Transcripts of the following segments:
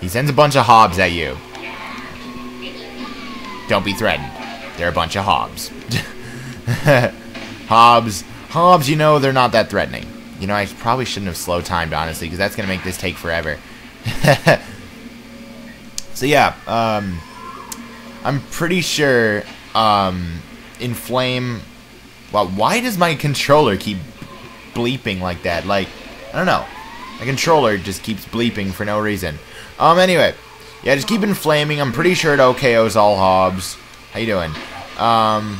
He sends a bunch of hobs at you. Don't be threatened. They're a bunch of hobs. hobs. Hobs, you know, they're not that threatening. You know, I probably shouldn't have slow timed, honestly, because that's going to make this take forever. so, yeah, um, I'm pretty sure, um, Inflame... Well, why does my controller keep bleeping like that? Like, I don't know. My controller just keeps bleeping for no reason. Um, anyway. Yeah, just keep inflaming. I'm pretty sure it OKOs all hobs. How you doing? Um,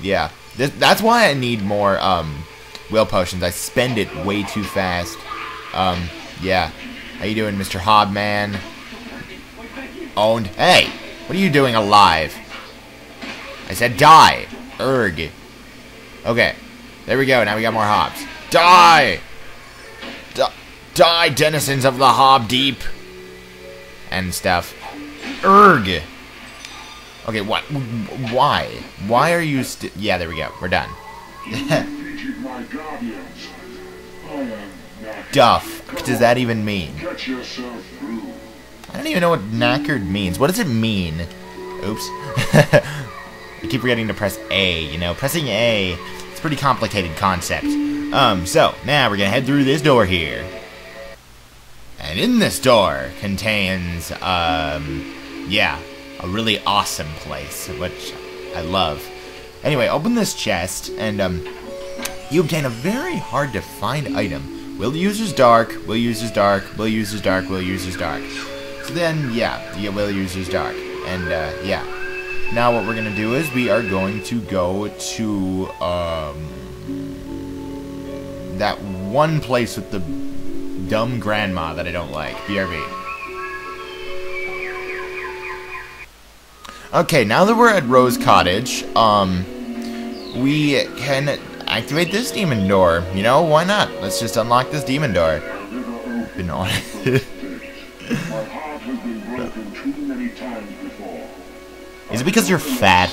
yeah. This, that's why I need more, um, will potions. I spend it way too fast. Um, yeah. How you doing, Mr. Hobman? Owned. Hey! What are you doing alive? I said die! Erg. Okay. There we go. Now we got more hobs. Die! D die, denizens of the Hob Deep! And stuff. Erg! Okay, what? Why? Why are you Yeah, there we go. We're done. Duff. Does that even mean? I don't even know what knackered means. What does it mean? Oops. I keep forgetting to press A, you know. Pressing A, it's a pretty complicated concept. Um, so, now we're gonna head through this door here. And in this door contains, um, yeah, a really awesome place, which I love. Anyway, open this chest, and, um, you obtain a very hard to find item. Will user's dark, will user's dark, will user's dark, will user's dark. So then, yeah, you will user's dark. And, uh, yeah. Now what we're gonna do is we are going to go to, um, that one place with the dumb grandma that I don't like. BRB. Okay, now that we're at Rose Cottage, um, we can activate this demon door. You know, why not? Let's just unlock this demon door. Been on Is it because you're fat?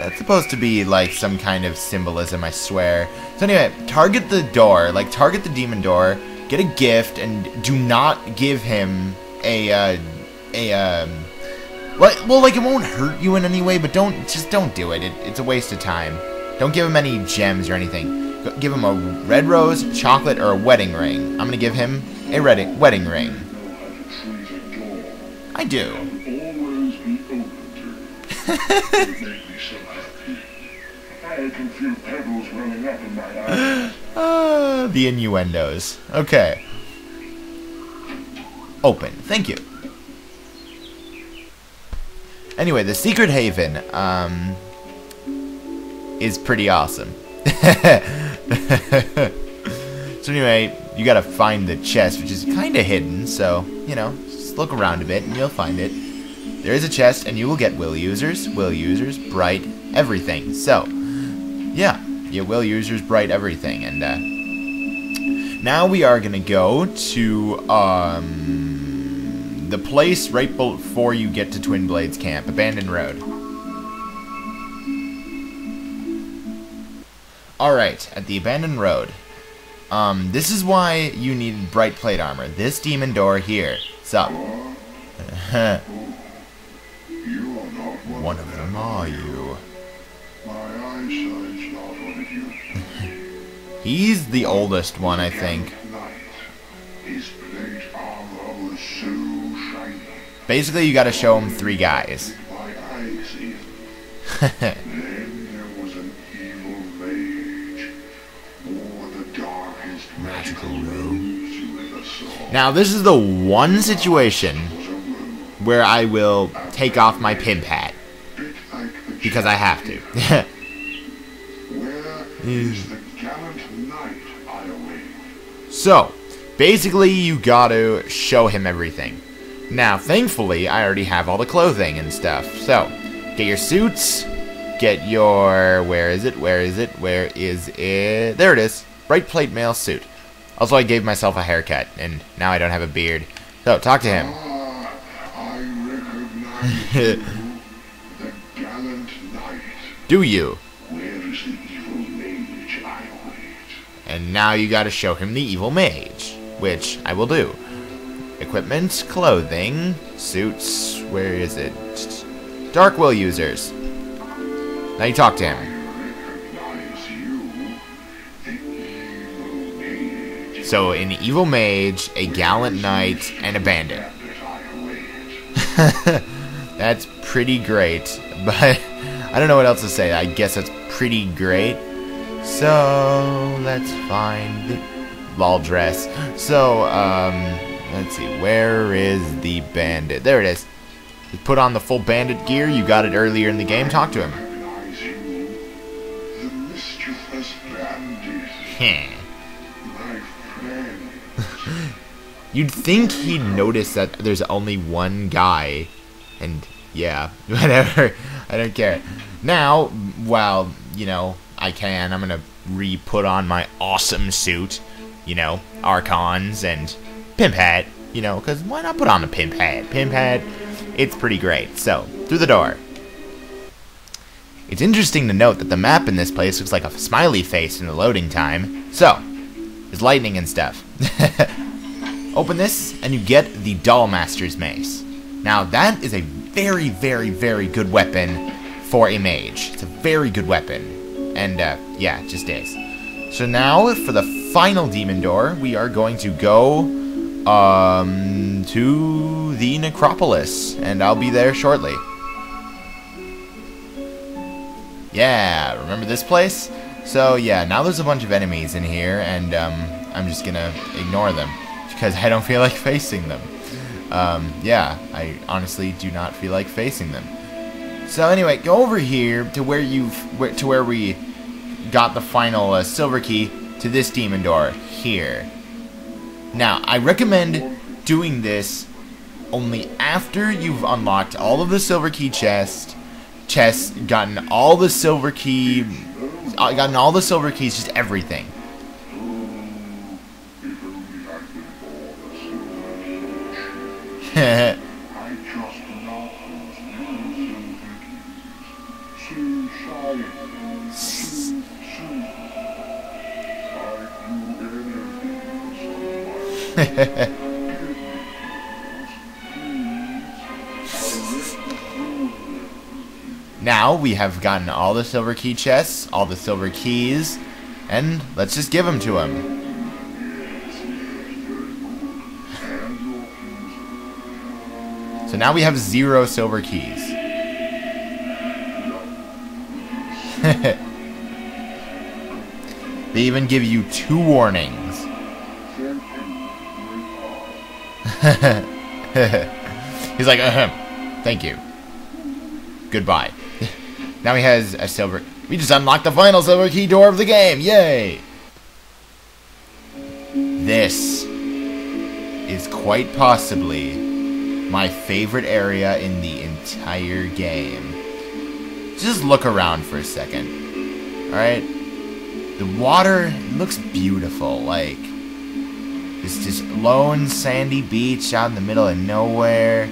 That's supposed to be like some kind of symbolism, I swear. So anyway, target the door, like target the demon door, get a gift, and do not give him a, uh, a, um, well, well, like it won't hurt you in any way, but don't, just don't do it. it it's a waste of time. Don't give him any gems or anything. Give him a red rose, chocolate, or a wedding ring. I'm gonna give him a red wedding ring. I do. uh, the innuendos. Okay. Open. Thank you. Anyway, the Secret Haven, um, is pretty awesome. so anyway, you gotta find the chest, which is kinda hidden, so, you know, just look around a bit and you'll find it. There is a chest, and you will get will users, will users, bright, everything. So, yeah, you will users, bright, everything. And, uh, now we are gonna go to, um, the place right before you get to Twin Blades Camp, Abandoned Road. Alright, at the Abandoned Road. Um, this is why you need bright plate armor. This demon door here. Sup? One of them are you. He's the oldest one, I think. Basically, you gotta show him three guys. Now, this is the one situation where I will take off my pimp hat. Because I have to. so, basically you gotta show him everything. Now, thankfully, I already have all the clothing and stuff. So, get your suits, get your... Where is it? Where is it? Where is it? There it is. Bright plate mail suit. Also, I gave myself a haircut, and now I don't have a beard. So, talk to him. Do you? And now you gotta show him the evil mage, which I will do. Equipment, clothing, suits, where is it? Dark will users. Now you talk to him. So, an evil mage, a gallant knight, and a bandit. that's pretty great, but I don't know what else to say. I guess that's pretty great. So, let's find the ball dress. So, um, let's see. Where is the bandit? There it is. You put on the full bandit gear. You got it earlier in the game. Talk to him. You'd think he'd notice that there's only one guy, and yeah, whatever. I don't care. Now, well, you know, I can. I'm gonna re-put on my awesome suit, you know, Archons and Pimp Hat, you know, because why not put on a Pimp Hat? Pimp Hat, it's pretty great. So, through the door. It's interesting to note that the map in this place looks like a smiley face in the loading time. So, there's lightning and stuff. Open this, and you get the Dollmaster's Mace. Now, that is a very, very, very good weapon for a mage. It's a very good weapon. And, uh, yeah, just is. So now, for the final demon door, we are going to go, um, to the Necropolis. And I'll be there shortly. Yeah, remember this place? So, yeah, now there's a bunch of enemies in here, and, um, I'm just gonna ignore them because I don't feel like facing them. Um, yeah, I honestly do not feel like facing them. So anyway, go over here to where you've to where we got the final uh, silver key to this demon door here. Now, I recommend doing this only after you've unlocked all of the silver key chest, chests, gotten all the silver key, uh, gotten all the silver keys, just everything. now we have gotten all the silver key chests, all the silver keys, and let's just give them to him. So now we have zero silver keys. they even give you two warnings. He's like, ahem, thank you. Goodbye. now he has a silver... We just unlocked the final silver key door of the game! Yay! This is quite possibly my favorite area in the entire game. Just look around for a second. Alright? The water looks beautiful. Like, it's just lone sandy beach out in the middle of nowhere.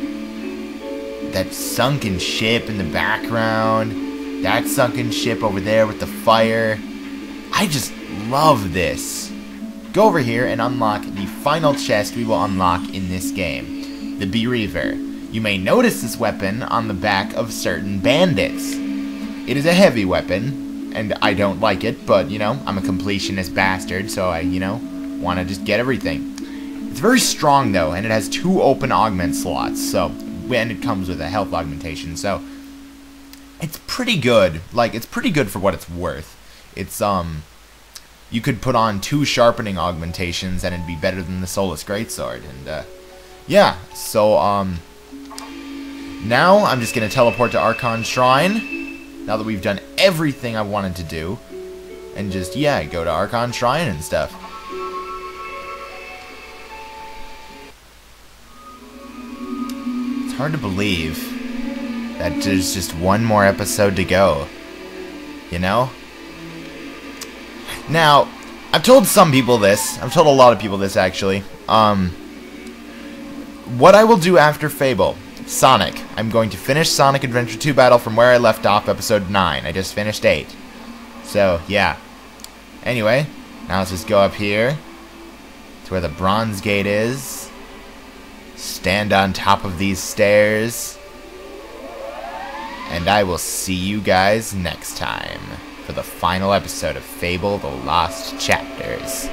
That sunken ship in the background. That sunken ship over there with the fire. I just love this. Go over here and unlock the final chest we will unlock in this game. The Bereaver. You may notice this weapon on the back of certain bandits. It is a heavy weapon, and I don't like it, but, you know, I'm a completionist bastard, so I, you know, want to just get everything. It's very strong though, and it has two open augment slots, so and it comes with a health augmentation, so it's pretty good. Like it's pretty good for what it's worth. It's um you could put on two sharpening augmentations and it'd be better than the Solus Greatsword. And uh, yeah, so um now I'm just gonna teleport to Archon Shrine. Now that we've done everything I wanted to do. And just yeah, go to Archon Shrine and stuff. It's hard to believe that there's just one more episode to go. You know? Now, I've told some people this. I've told a lot of people this, actually. Um, what I will do after Fable. Sonic. I'm going to finish Sonic Adventure 2 Battle from where I left off episode 9. I just finished 8. So, yeah. Anyway, Now let's just go up here to where the bronze gate is. Stand on top of these stairs. And I will see you guys next time for the final episode of Fable The Lost Chapters.